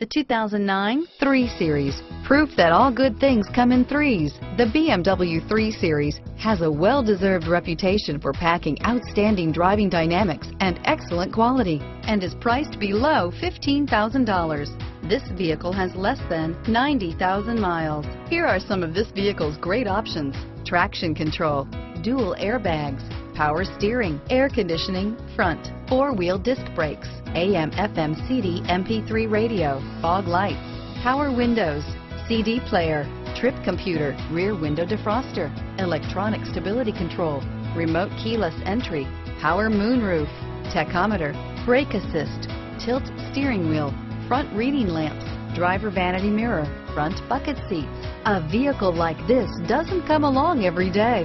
The 2009 3 Series. Proof that all good things come in threes. The BMW 3 Series has a well-deserved reputation for packing outstanding driving dynamics and excellent quality and is priced below $15,000. This vehicle has less than 90,000 miles. Here are some of this vehicle's great options. Traction control, dual airbags, power steering, air conditioning, front, four-wheel disc brakes, AM FM CD MP3 radio, fog lights, power windows, CD player, trip computer, rear window defroster, electronic stability control, remote keyless entry, power moonroof, tachometer, brake assist, tilt steering wheel, front reading lamps, driver vanity mirror, front bucket seats. A vehicle like this doesn't come along every day.